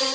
You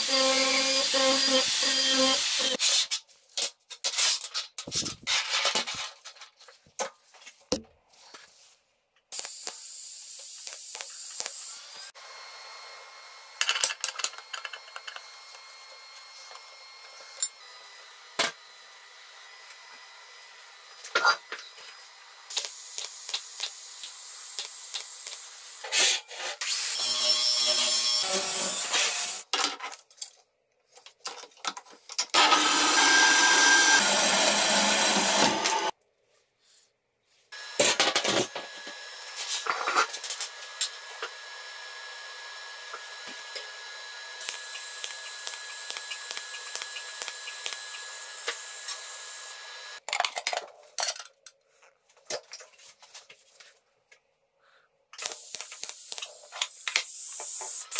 Podcast.